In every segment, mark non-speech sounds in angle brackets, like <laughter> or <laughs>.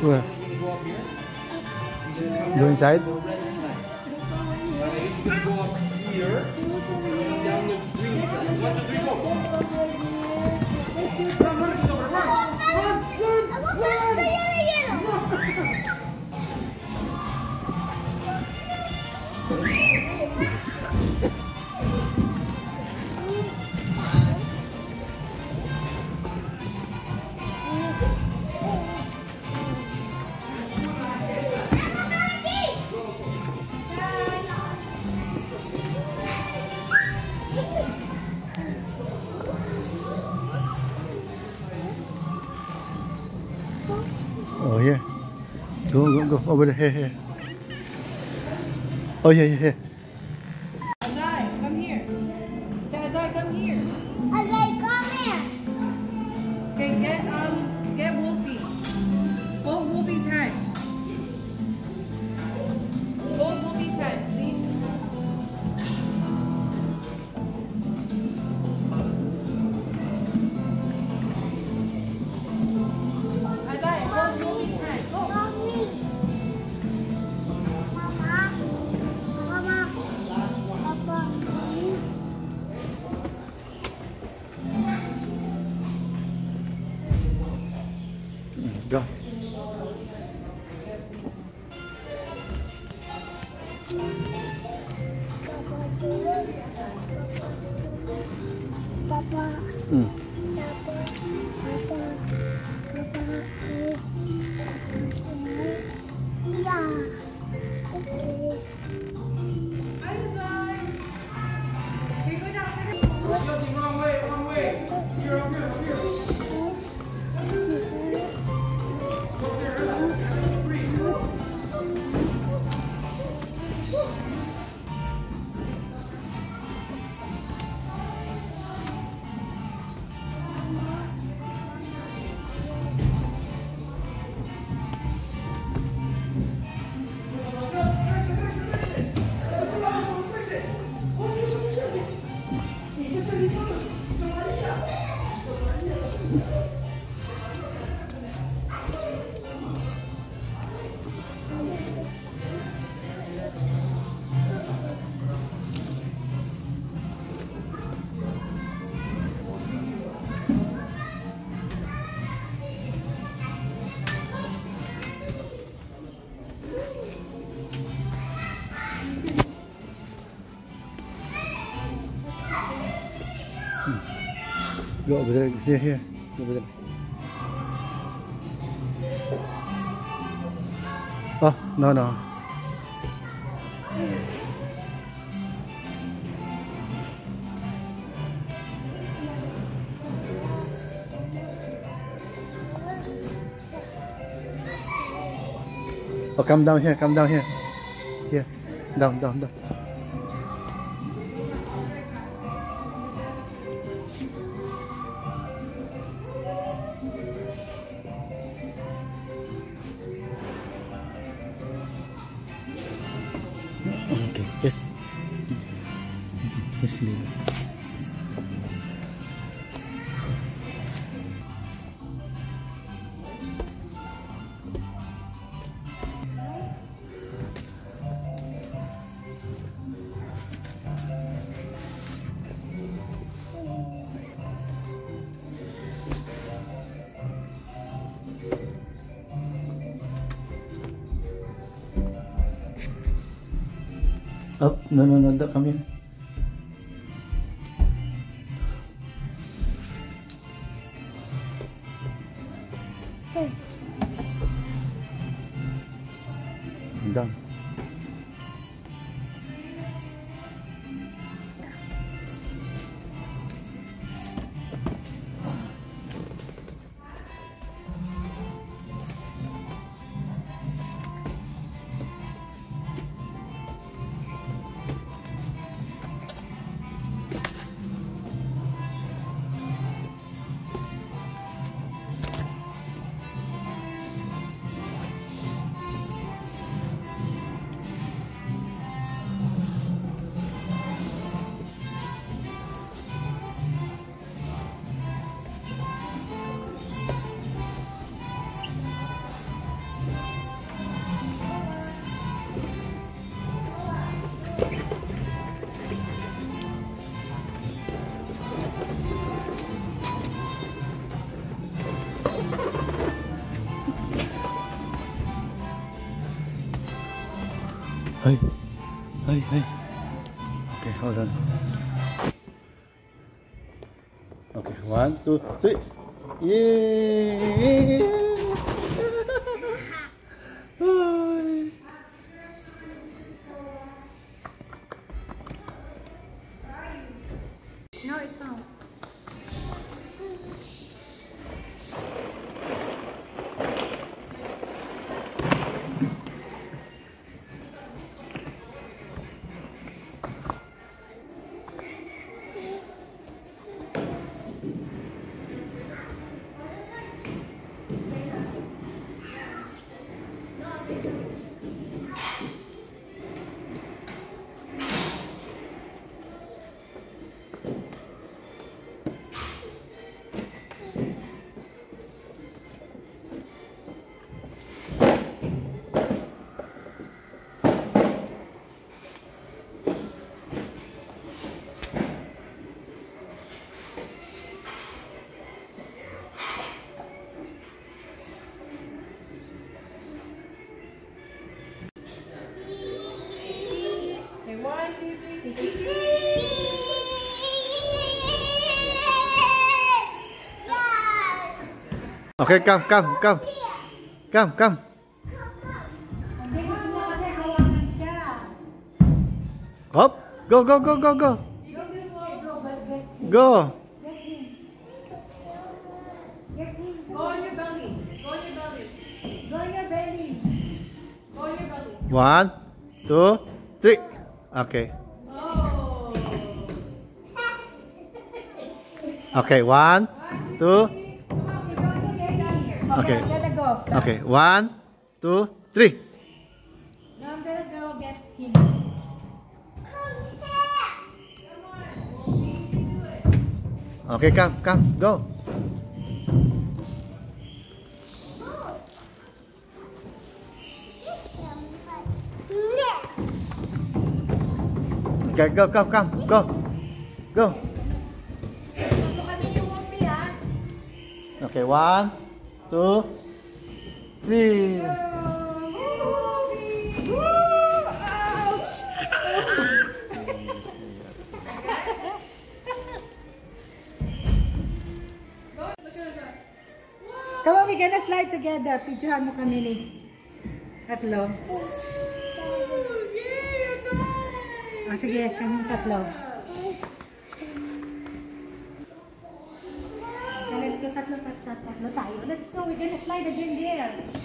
Where? Go inside? 哦，不是，嘿嘿，哦，嘿嘿嘿。爸爸 Go over there. Here, here. Go over there. Oh, no, no. Ờ, oh, come down here. Come down here. Here. Down, down, down. Oh, no, no, no, don't come here. Hey, hey. Okay, hold on. Okay, one, two, three. Yay! Okay, come, come, come. Come, come. Hindi. Hop. Go, go, go, go, go. Go, Go. Go on your belly. Go on your belly. Go on your belly. Go on your belly. One, two, three. Okay. Oh. Okay, one, two. Okay. I'm gonna go. Okay, one, two, three. Now I'm gonna go get him. Okay, come, come, go. Okay, go, come, come, go. Go. Okay, one, two, three. Come on, we're gonna slide together. Pidyohan mo kami ni tatlo. Oh, yeah, nice. Oh, sige, kami tatlo. Let's go. We're gonna slide again there.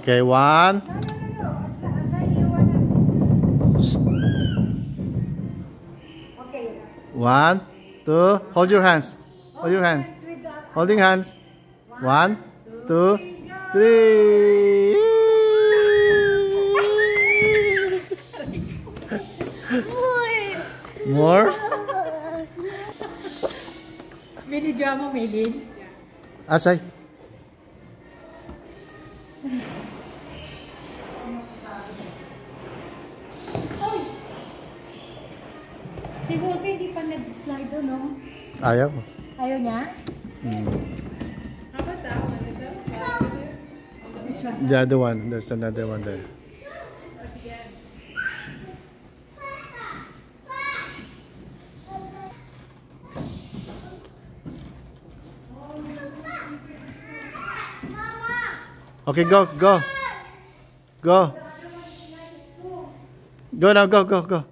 Okay. One, two, hold your hands. Hold your hands. Holding hands. One, two, three. <laughs> More? Binidyo mo, Maylin. Asay. Ah, Ayaw. Ayaw niya? Hmm. How about that one? Is that a slide over there? Which one? The other one. There's another one there. Okay, go, go. Go. Go now, go, go, go.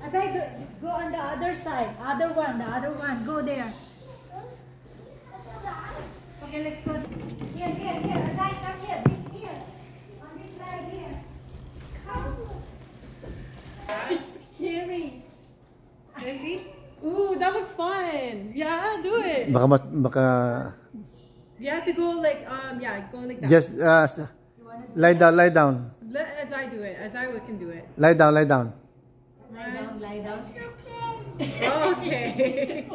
As I go, go on the other side. Other one, the other one. Go there. Okay, let's go. Here, here, here. As I come here. Here. On this side here. Come. It's scary. Is he? Ooh, that looks fun. Yeah, do it. Baka, mas, baka, You have to go like um yeah, go like that. just, uh, s- lie down, lie down. As I do it. As I can do it. Lie down, lie down. Lie down, lie down. Okay.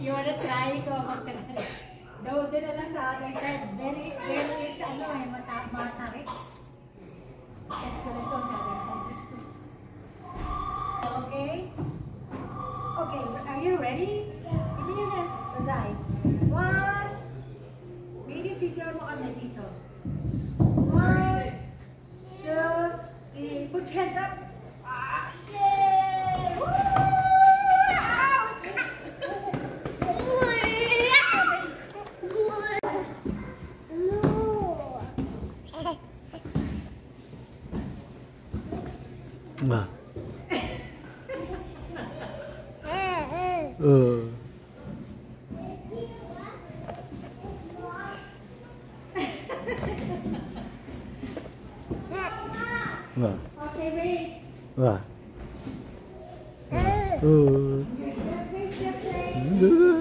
You wanna try? Go. Daw din na lang sa other side. Very, very is ano eh, mata. Let's go, let's go on the other side. Okay? Okay, are you ready? Give me your hands, Azai. One. Ready, picture mo kami dito. One, two, three. Put your hands up. không à ờ. dạ. dạ. ờ. ừ Vâng. Vâng. Ừ. Ừ.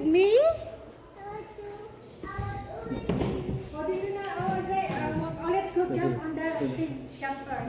with me? Let's go jump on the. Jumper.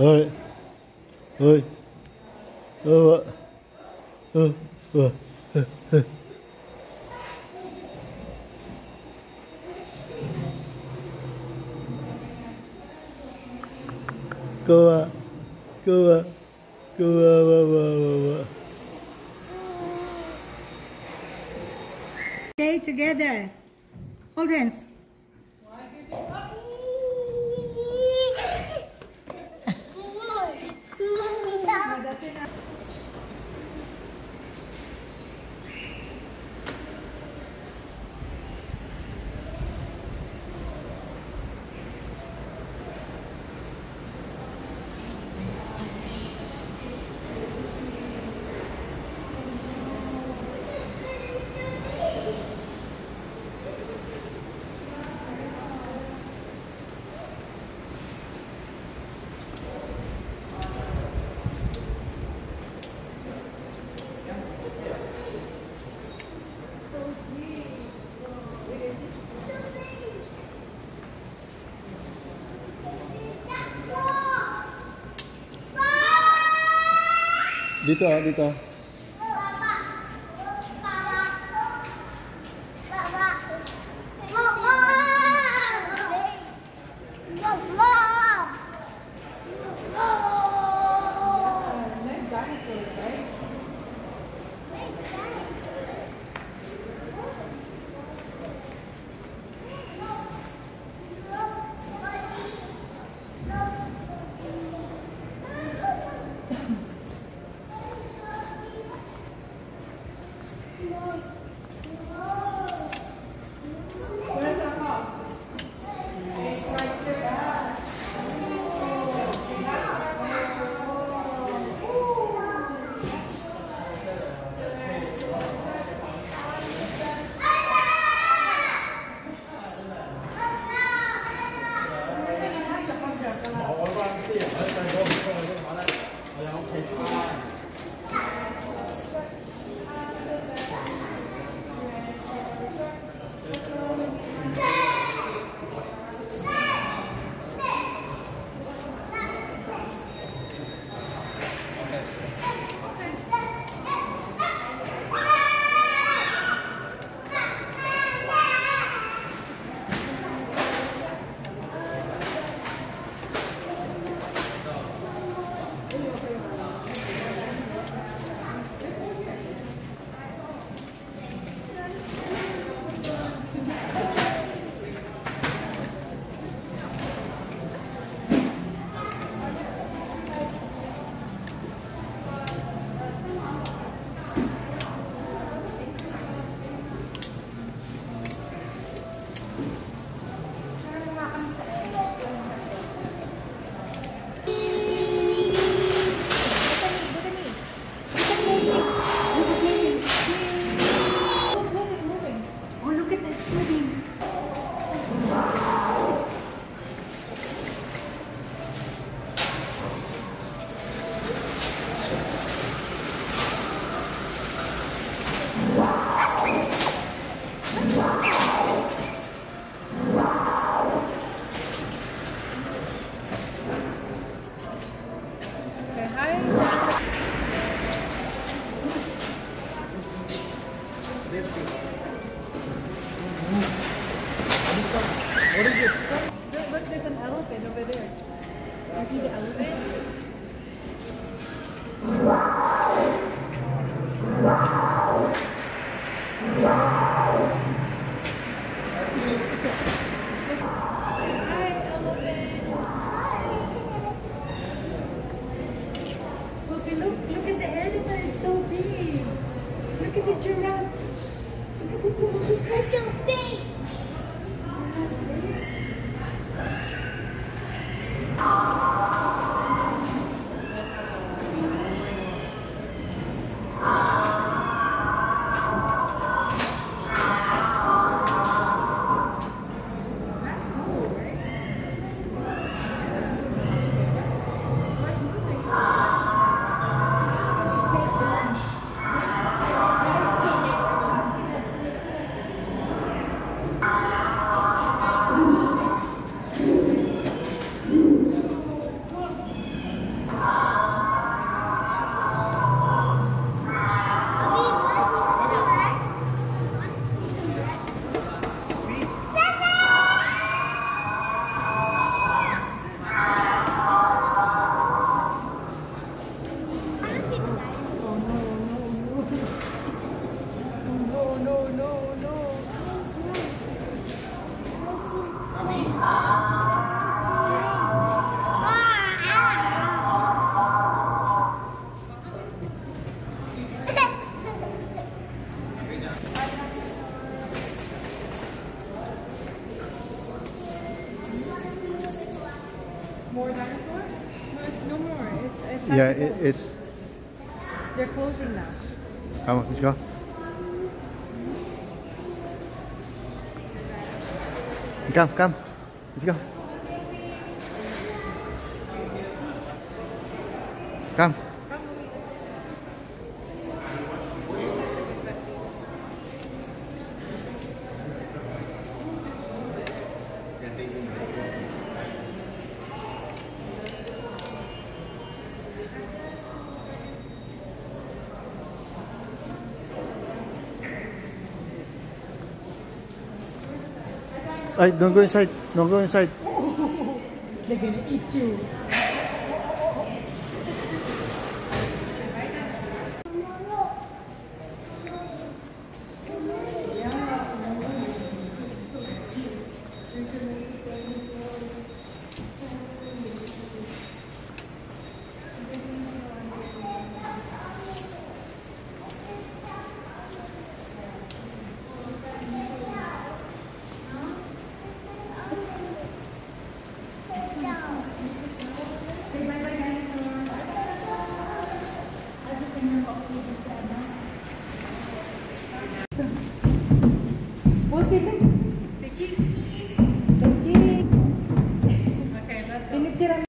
ơi. Ơi. Ơ. Ơ. Ơ. Ơ. Cơ cơ cơ Stay together. Hold hands. Dito ah, dito. More dinosaurs? No, it's no more. It's, it's Yeah, it, it's. They're closing now. Come on, let's go. Come, come. Let's go. Come. Ay, don't go inside. Don't go inside. They're gonna eat you.